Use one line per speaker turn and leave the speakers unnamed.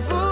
rendez-vous.